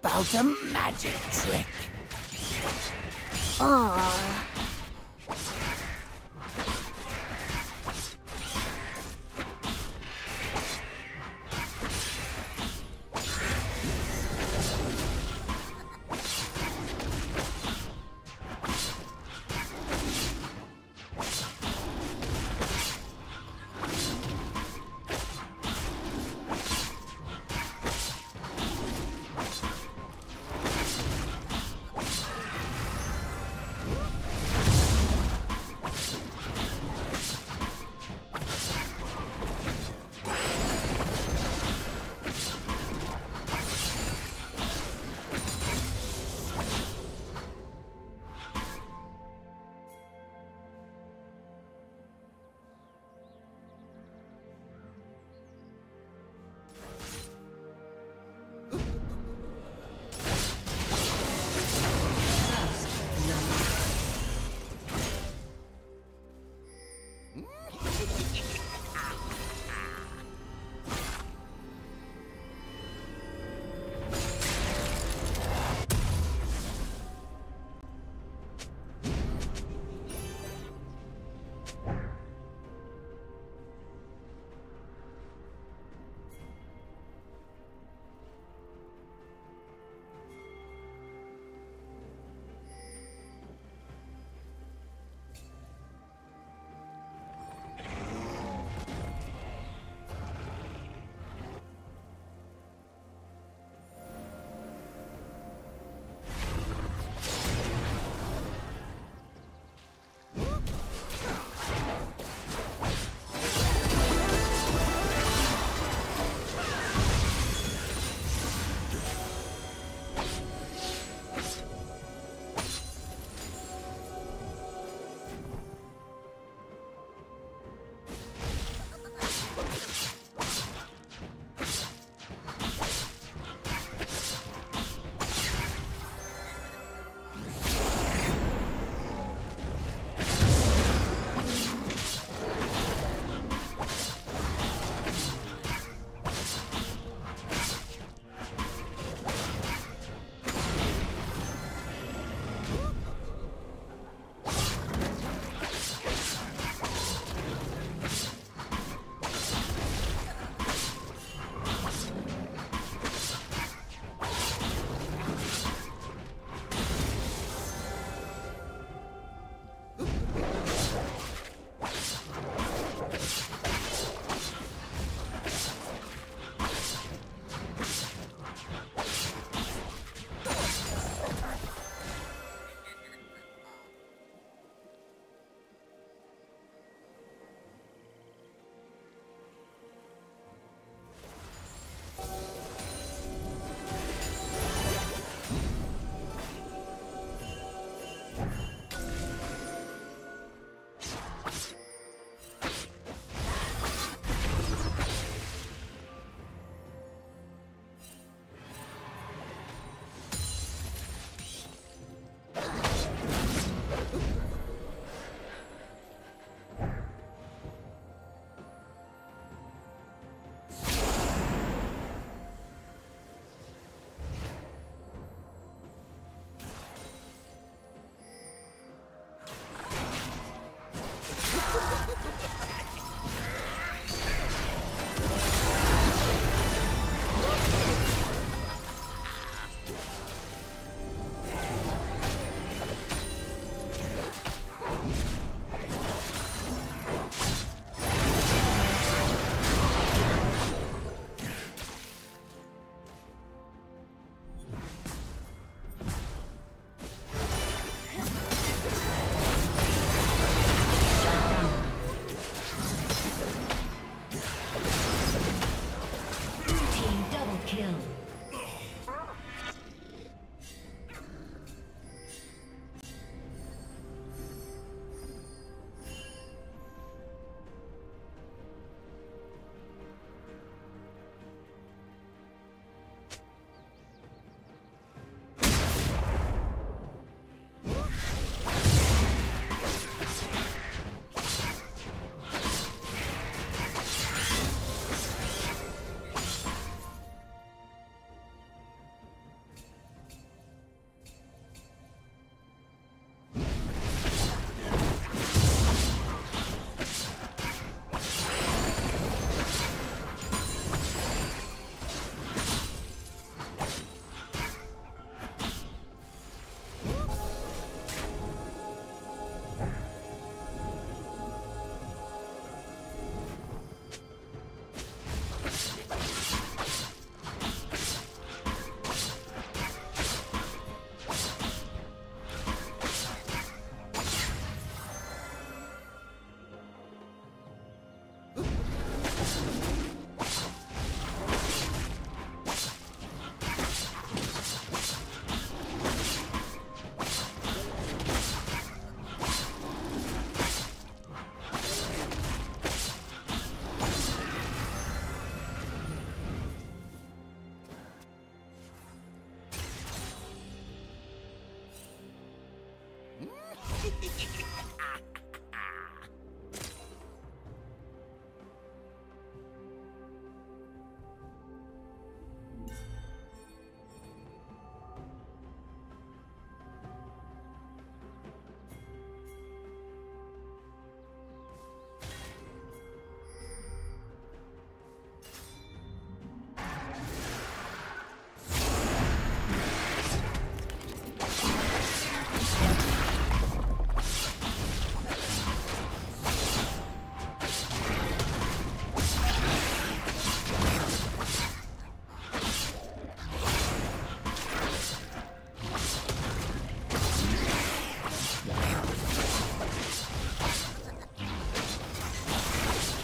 about a magic trick. Ah.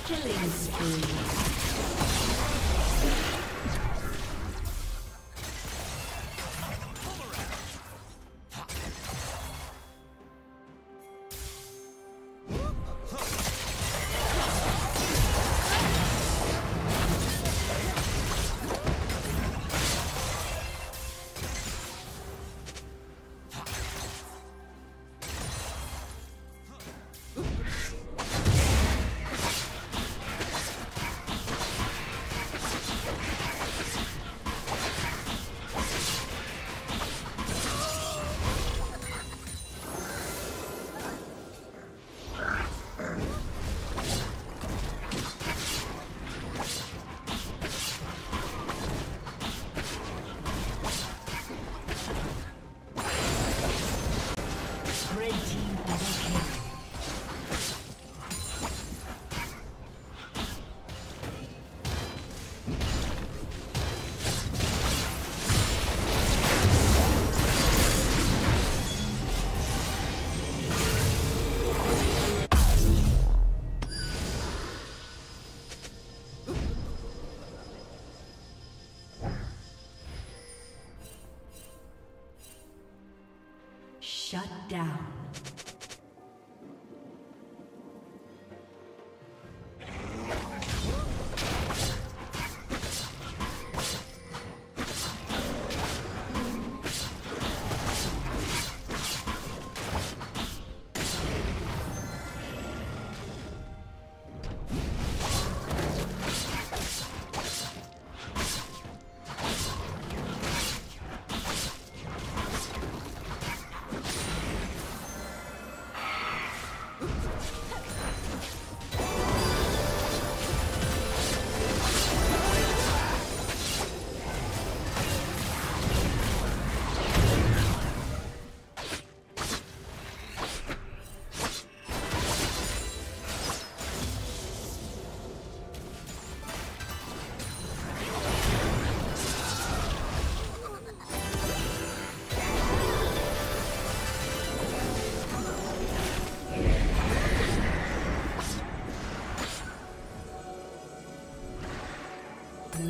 Killing spree. Down.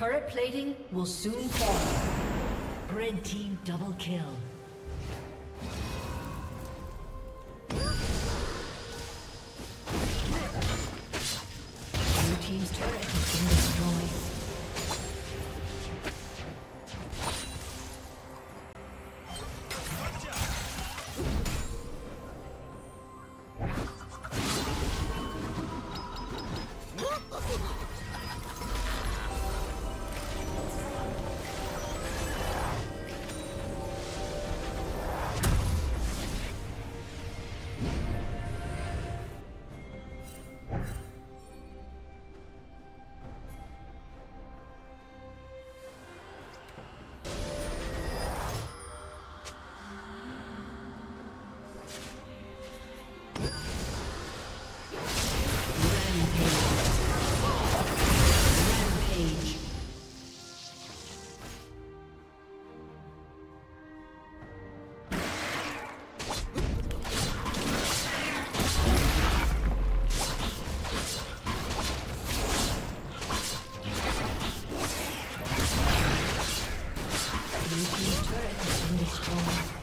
Turret plating will soon fall. Red team double kill. destroyed.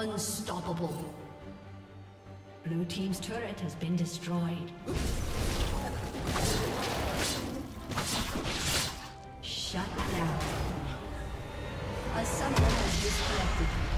Unstoppable. Blue Team's turret has been destroyed. Shut down. A summoner has disconnected.